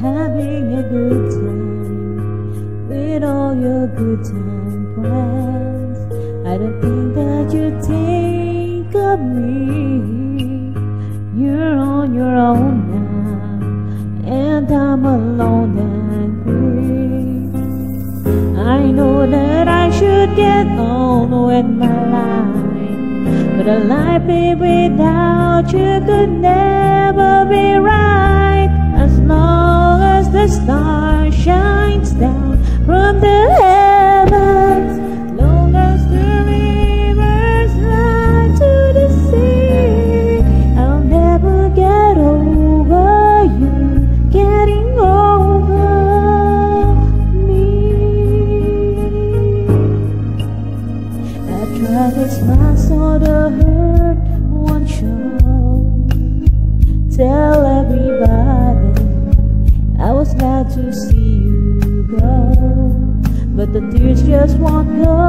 having a good time with all your good time plans. I don't think that you think of me. You're on your own now, and I'm alone and free. I know that I should get on with my life, but a life without you could never to see you go, but the tears just won't go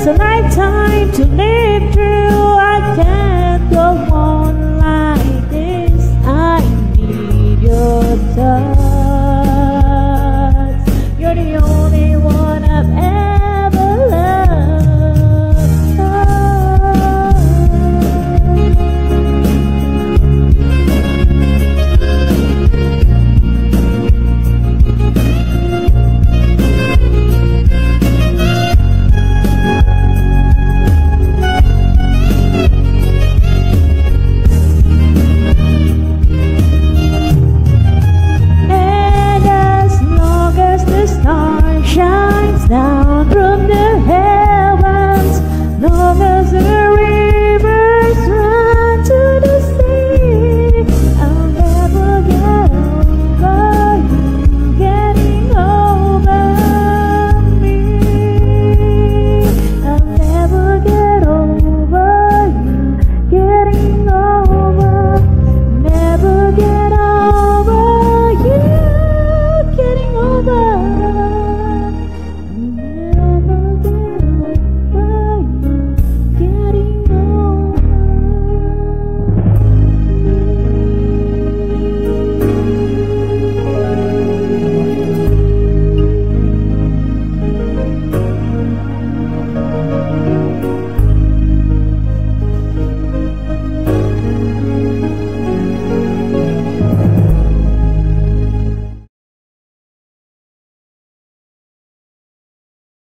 It's a night time to live through again.